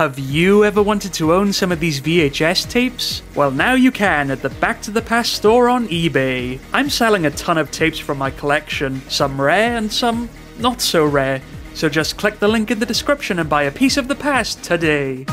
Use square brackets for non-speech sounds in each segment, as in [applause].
Have you ever wanted to own some of these VHS tapes? Well, now you can at the Back to the Past store on eBay. I'm selling a ton of tapes from my collection, some rare and some not so rare. So just click the link in the description and buy a piece of the past today.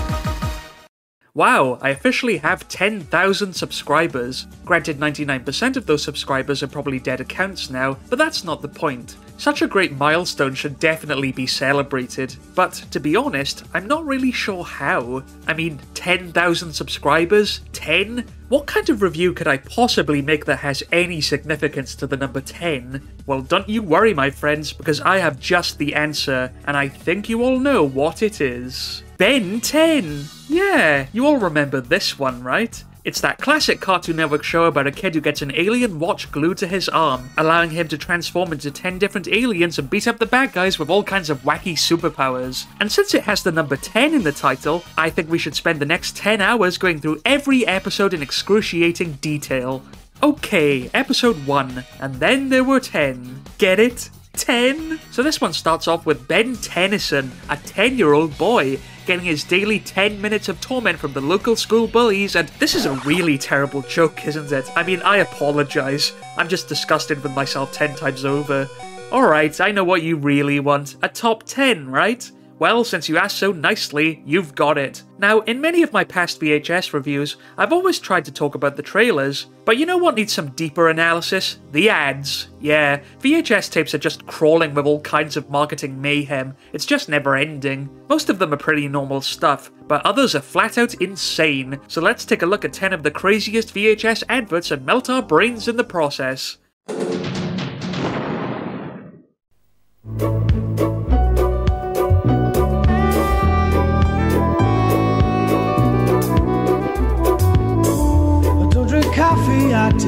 Wow, I officially have 10,000 subscribers. Granted, 99% of those subscribers are probably dead accounts now, but that's not the point. Such a great milestone should definitely be celebrated, but to be honest, I'm not really sure how. I mean, 10,000 subscribers? 10? What kind of review could I possibly make that has any significance to the number 10? Well, don't you worry, my friends, because I have just the answer, and I think you all know what it is. Ben 10! Yeah, you all remember this one, right? It's that classic Cartoon Network show about a kid who gets an alien watch glued to his arm, allowing him to transform into 10 different aliens and beat up the bad guys with all kinds of wacky superpowers. And since it has the number 10 in the title, I think we should spend the next 10 hours going through every episode in excruciating detail. Okay, episode 1, and then there were 10. Get it? 10? So this one starts off with Ben Tennyson, a 10 year old boy, getting his daily 10 minutes of torment from the local school bullies, and this is a really terrible joke, isn't it? I mean, I apologise. I'm just disgusted with myself 10 times over. Alright, I know what you really want. A top 10, right? Well, since you asked so nicely, you've got it. Now, in many of my past VHS reviews, I've always tried to talk about the trailers, but you know what needs some deeper analysis? The ads. Yeah, VHS tapes are just crawling with all kinds of marketing mayhem. It's just never ending. Most of them are pretty normal stuff, but others are flat out insane. So let's take a look at 10 of the craziest VHS adverts and melt our brains in the process.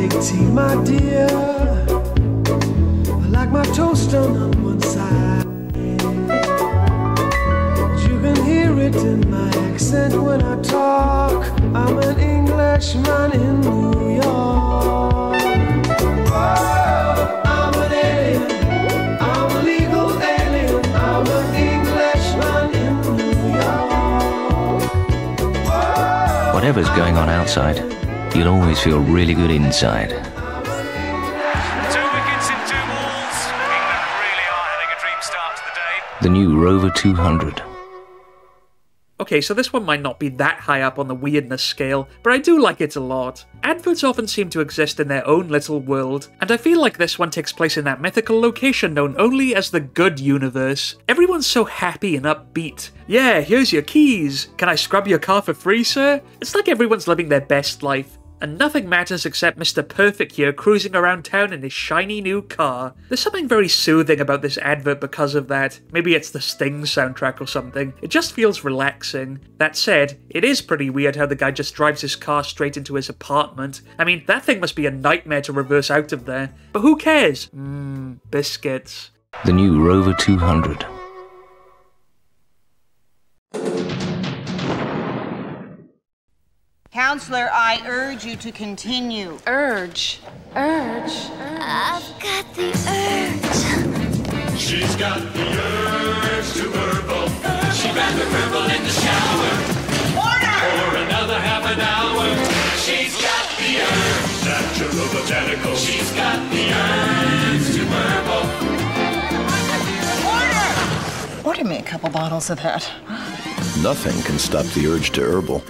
Take tea, my dear. I like my toast on one side. But you can hear it in my accent when I talk. I'm an Englishman in New York. I'm an alien. I'm a legal alien. I'm an Englishman in New York. Whatever's going on outside, you'll always feel really good inside. Two wickets in two balls. England really are having a dream start to the day. The new Rover 200. Okay, so this one might not be that high up on the weirdness scale, but I do like it a lot. Adverts often seem to exist in their own little world, and I feel like this one takes place in that mythical location known only as the Good Universe. Everyone's so happy and upbeat. Yeah, here's your keys. Can I scrub your car for free, sir? It's like everyone's living their best life. And nothing matters except Mr. Perfect here cruising around town in his shiny new car. There's something very soothing about this advert because of that. Maybe it's the Sting soundtrack or something. It just feels relaxing. That said, it is pretty weird how the guy just drives his car straight into his apartment. I mean, that thing must be a nightmare to reverse out of there. But who cares? Mmm, biscuits. The new Rover 200. Counselor, I urge you to continue. Urge. Urge. I've got the urge. She's got the urge to herbal. She'd rather herbal in the shower for another half an hour. She's got the urge. Natural botanical. She's got the urge to herbal. Order me a couple bottles of that. Nothing can stop the urge to herbal.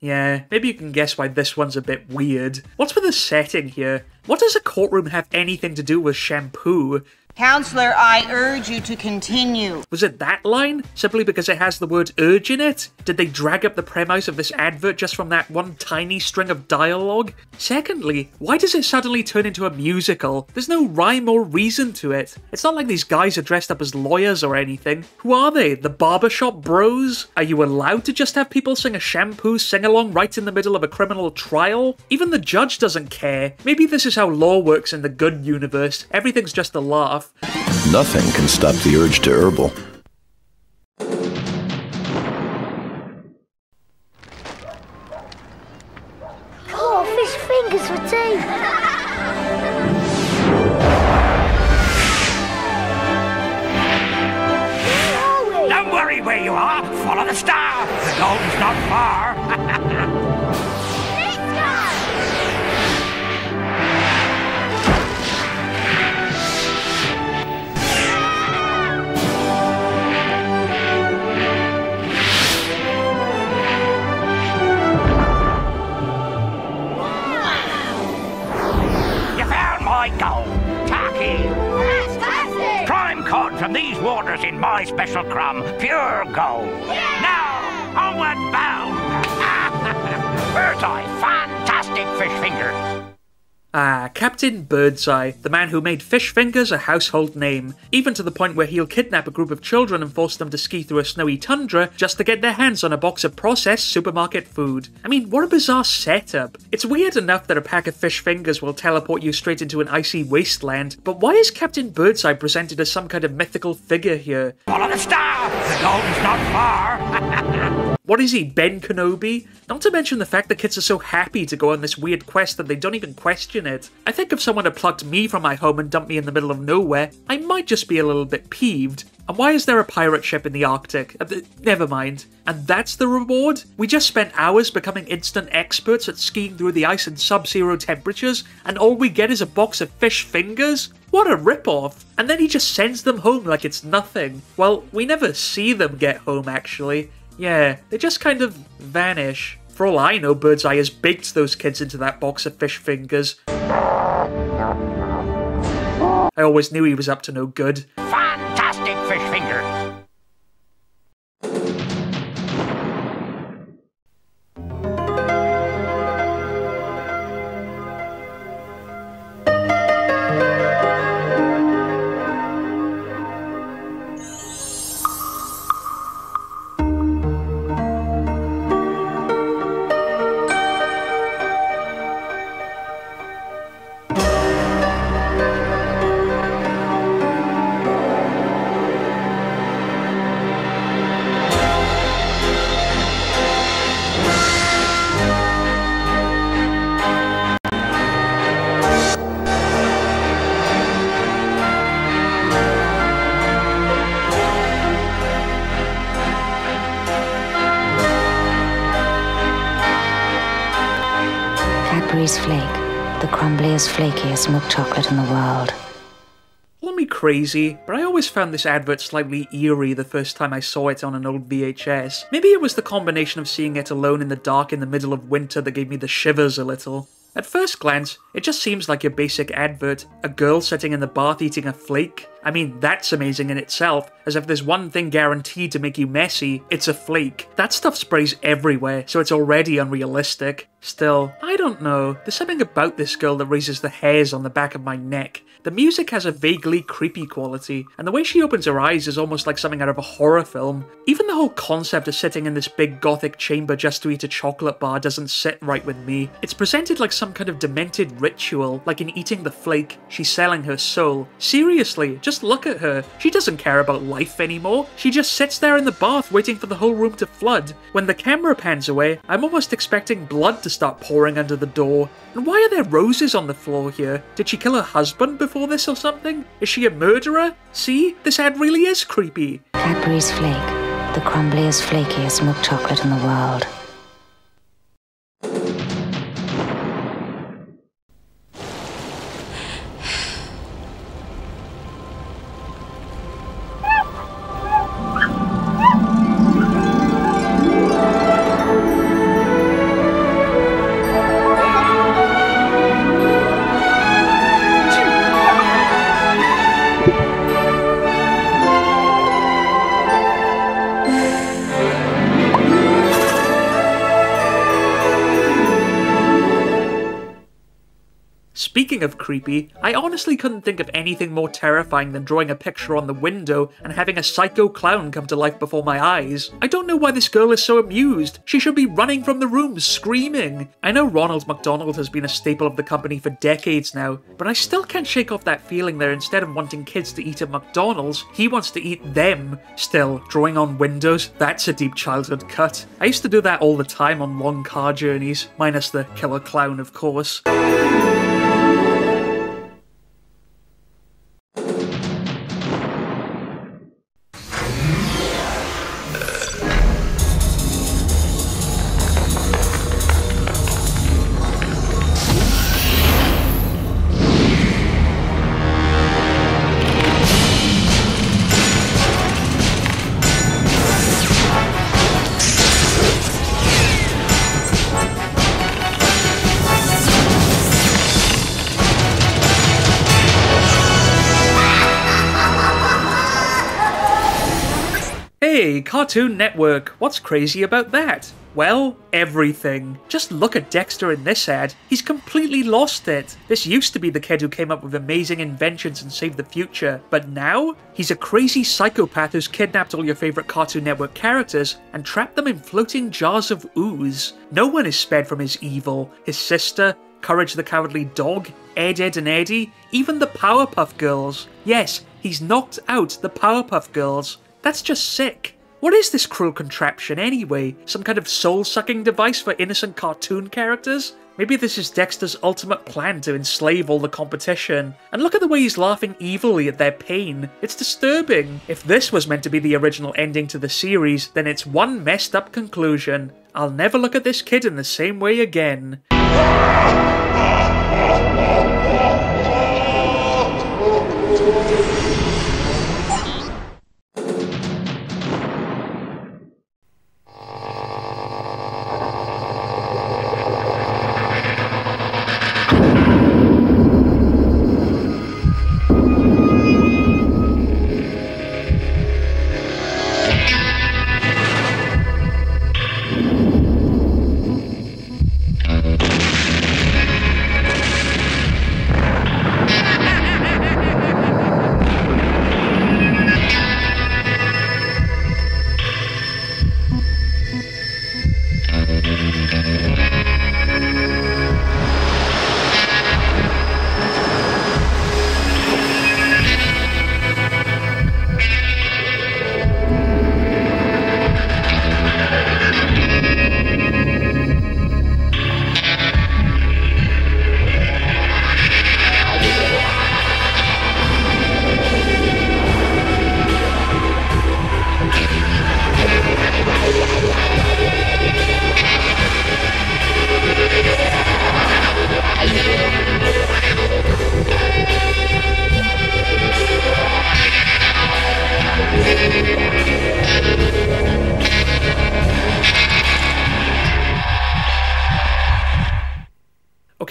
Yeah, maybe you can guess why this one's a bit weird. What's with the setting here? What does a courtroom have anything to do with shampoo? Counselor, I urge you to continue. Was it that line? Simply because it has the word urge in it? Did they drag up the premise of this advert just from that one tiny string of dialogue? Secondly, why does it suddenly turn into a musical? There's no rhyme or reason to it. It's not like these guys are dressed up as lawyers or anything. Who are they? The barbershop bros? Are you allowed to just have people sing a shampoo sing along right in the middle of a criminal trial? Even the judge doesn't care. Maybe this is how law works in the good universe. Everything's just a laugh. Nothing can stop the urge to herbal. Oh, fish fingers for tea. Where are we? Don't worry where you are. Follow the star! The goal's not far! Special crumb. Pure gold. Ah, Captain Birdseye, the man who made fish fingers a household name, even to the point where he'll kidnap a group of children and force them to ski through a snowy tundra just to get their hands on a box of processed supermarket food. I mean, what a bizarre setup. It's weird enough that a pack of fish fingers will teleport you straight into an icy wasteland, but why is Captain Birdseye presented as some kind of mythical figure here? Follow the star! The goal is not far! [laughs] What is he, Ben Kenobi? Not to mention the fact that kids are so happy to go on this weird quest that they don't even question it. I think if someone had plucked me from my home and dumped me in the middle of nowhere, I might just be a little bit peeved. And why is there a pirate ship in the Arctic? Uh, never mind. And that's the reward? We just spent hours becoming instant experts at skiing through the ice in sub zero temperatures, and all we get is a box of fish fingers? What a rip-off! And then he just sends them home like it's nothing. Well, we never see them get home actually. Yeah, they just kind of vanish. For all I know, Birdseye has baked those kids into that box of fish fingers. I always knew he was up to no good. Cadbury's Flake, the crumbliest, flakiest milk chocolate in the world. Call me crazy, but I always found this advert slightly eerie the first time I saw it on an old VHS. Maybe it was the combination of seeing it alone in the dark in the middle of winter that gave me the shivers a little. At first glance, it just seems like your basic advert. A girl sitting in the bath eating a flake. I mean, that's amazing in itself, as if there's one thing guaranteed to make you messy, it's a flake. That stuff sprays everywhere, so it's already unrealistic. Still, I don't know, there's something about this girl that raises the hairs on the back of my neck. The music has a vaguely creepy quality, and the way she opens her eyes is almost like something out of a horror film. Even the whole concept of sitting in this big gothic chamber just to eat a chocolate bar doesn't sit right with me. It's presented like some kind of demented ritual, like in eating the flake, she's selling her soul. Seriously, just look at her. She doesn't care about life anymore. She just sits there in the bath waiting for the whole room to flood. When the camera pans away, I'm almost expecting blood to start pouring under the door. And why are there roses on the floor here? Did she kill her husband before this or something? Is she a murderer? See, this ad really is creepy. Cadbury's Flake, the crumbliest, flakiest milk chocolate in the world. Speaking of creepy, I honestly couldn't think of anything more terrifying than drawing a picture on the window and having a psycho clown come to life before my eyes. I don't know why this girl is so amused. She should be running from the room, screaming. I know Ronald McDonald has been a staple of the company for decades now, but I still can't shake off that feeling that instead of wanting kids to eat at McDonald's, he wants to eat them. Still, drawing on windows, that's a deep childhood cut. I used to do that all the time on long car journeys, minus the killer clown, of course. Hey, Cartoon Network, what's crazy about that? Well, everything. Just look at Dexter in this ad. He's completely lost it. This used to be the kid who came up with amazing inventions and saved the future, but now he's a crazy psychopath who's kidnapped all your favorite Cartoon Network characters and trapped them in floating jars of ooze. No one is spared from his evil. His sister, Courage the Cowardly Dog, Ed, Edd and Eddy, even the Powerpuff Girls. Yes, he's knocked out the Powerpuff Girls. That's just sick. What is this cruel contraption anyway? Some kind of soul sucking device for innocent cartoon characters? Maybe this is Dexter's ultimate plan to enslave all the competition. And look at the way he's laughing evilly at their pain. It's disturbing. If this was meant to be the original ending to the series, then it's one messed up conclusion. I'll never look at this kid in the same way again. [laughs]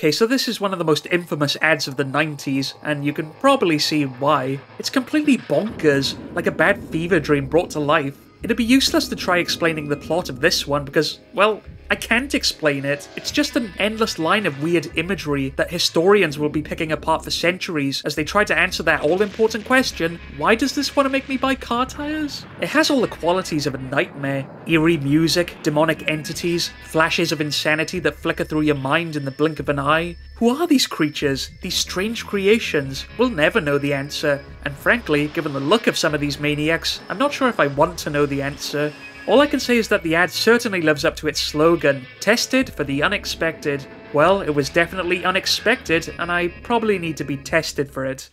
Okay, so this is one of the most infamous ads of the 90s, and you can probably see why. It's completely bonkers, like a bad fever dream brought to life. It'd be useless to try explaining the plot of this one because, well, I can't explain it. It's just an endless line of weird imagery that historians will be picking apart for centuries as they try to answer that all important question why does this want to make me buy car tires? It has all the qualities of a nightmare eerie music, demonic entities, flashes of insanity that flicker through your mind in the blink of an eye. Who are these creatures, these strange creations? We'll never know the answer, and frankly, given the look of some of these maniacs, I'm not sure if I want to know the answer. All I can say is that the ad certainly lives up to its slogan tested for the unexpected. Well, it was definitely unexpected, and I probably need to be tested for it.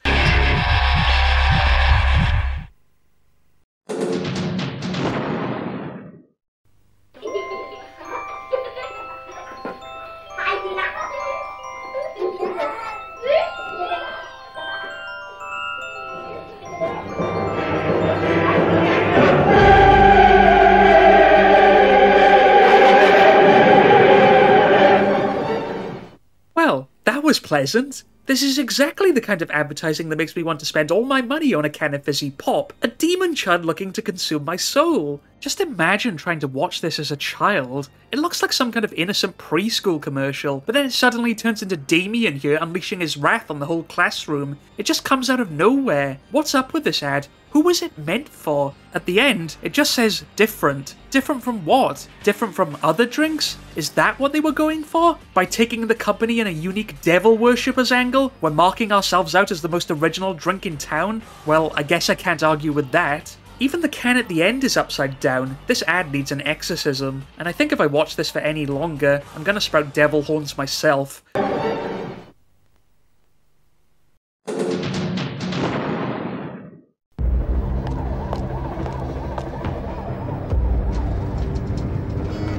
Pleasant. This is exactly the kind of advertising that makes me want to spend all my money on a can of fizzy pop, a demon chud looking to consume my soul. Just imagine trying to watch this as a child. It looks like some kind of innocent preschool commercial, but then it suddenly turns into Damien here unleashing his wrath on the whole classroom. It just comes out of nowhere. What's up with this ad? Who was it meant for? At the end, it just says different. Different from what? Different from other drinks? Is that what they were going for? By taking the company in a unique devil worshippers angle? We're marking ourselves out as the most original drink in town? Well, I guess I can't argue with that. Even the can at the end is upside down. This ad needs an exorcism, and I think if I watch this for any longer, I'm gonna sprout devil horns myself.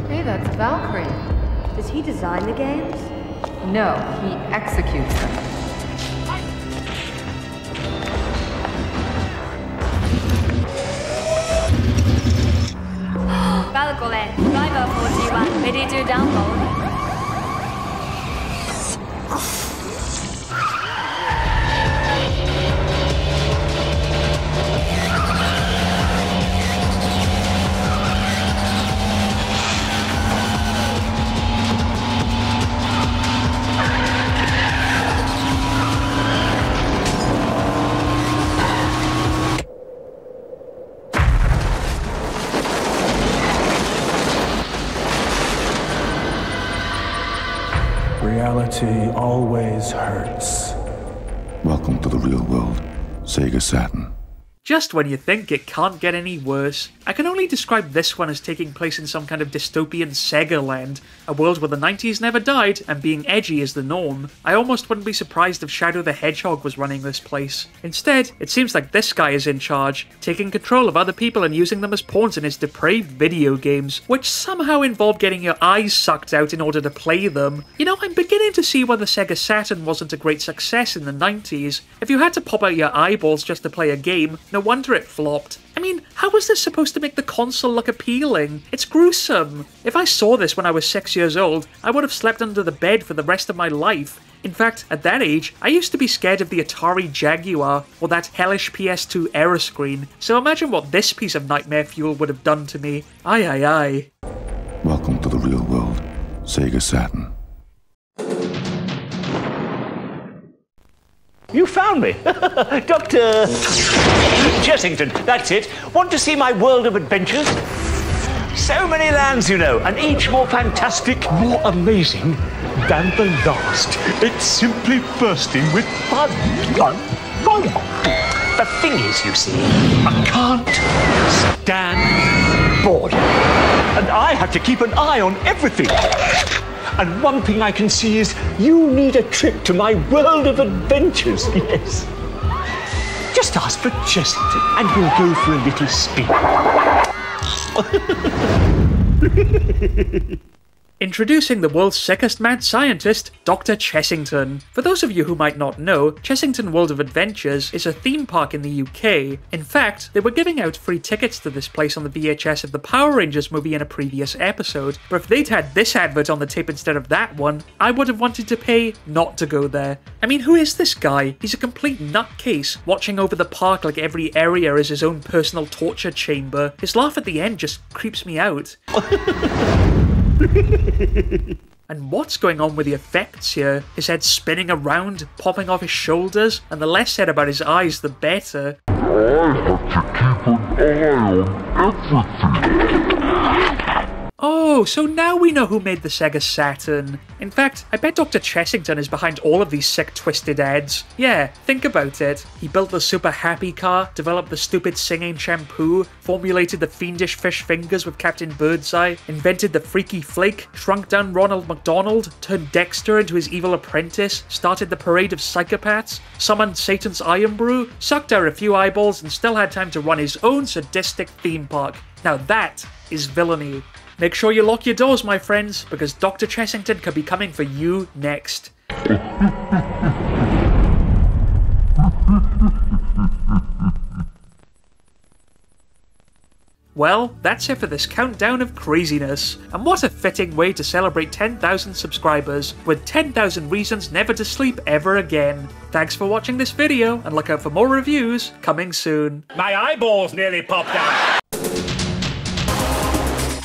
Hey, that's Valkyrie. Does he design the games? No, he Sega Saturn. Just when you think it can't get any worse, I can only describe this one as taking place in some kind of dystopian Sega land, a world where the 90s never died and being edgy is the norm. I almost wouldn't be surprised if Shadow the Hedgehog was running this place. Instead, it seems like this guy is in charge, taking control of other people and using them as pawns in his depraved video games, which somehow involve getting your eyes sucked out in order to play them. You know, I'm beginning to see why the Sega Saturn wasn't a great success in the 90s. If you had to pop out your eyeballs just to play a game, no wonder it flopped. I mean, how was this supposed to make the console look appealing? It's gruesome. If I saw this when I was six years old, I would have slept under the bed for the rest of my life. In fact, at that age, I used to be scared of the Atari Jaguar or that hellish PS2 error screen, so imagine what this piece of nightmare fuel would have done to me. Aye aye aye. Welcome to the real world, Sega Saturn. You found me. [laughs] Dr. Chessington, that's it. Want to see my world of adventures? So many lands, you know, and each more fantastic, more amazing than the last. It's simply bursting with fun. Fun. Fun. The thing is, you see, I can't stand boredom. And I have to keep an eye on everything. And one thing I can see is you need a trip to my world of adventures, [laughs] yes. Just ask for Chessington and we'll go for a little spin. [laughs] Introducing the world's sickest mad scientist, Dr. Chessington. For those of you who might not know, Chessington World of Adventures is a theme park in the UK. In fact, they were giving out free tickets to this place on the VHS of the Power Rangers movie in a previous episode, but if they'd had this advert on the tape instead of that one, I would have wanted to pay not to go there. I mean, who is this guy? He's a complete nutcase, watching over the park like every area is his own personal torture chamber. His laugh at the end just creeps me out. [laughs] [laughs] and what's going on with the effects here? His head spinning around, popping off his shoulders, and the less said about his eyes, the better. Oh, so now we know who made the Sega Saturn. In fact, I bet Dr. Chessington is behind all of these sick twisted ads. Yeah, think about it. He built the super happy car, developed the stupid singing shampoo, formulated the fiendish fish fingers with Captain Birdseye, invented the freaky flake, shrunk down Ronald McDonald, turned Dexter into his evil apprentice, started the parade of psychopaths, summoned Satan's Irn-Bru, sucked out a few eyeballs, and still had time to run his own sadistic theme park. Now that is villainy. Make sure you lock your doors, my friends, because Dr. Chessington could be coming for you next. Well, that's it for this countdown of craziness. And what a fitting way to celebrate 10,000 subscribers, with 10,000 reasons never to sleep ever again. Thanks for watching this video, and look out for more reviews coming soon. My eyeballs nearly popped out.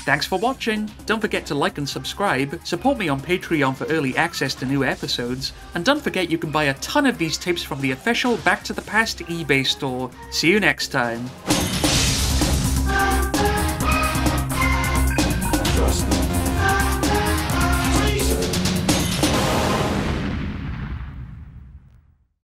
Thanks for watching. Don't forget to like and subscribe, support me on Patreon for early access to new episodes, and don't forget you can buy a ton of these tapes from the official Back to the Past eBay store. See you next time.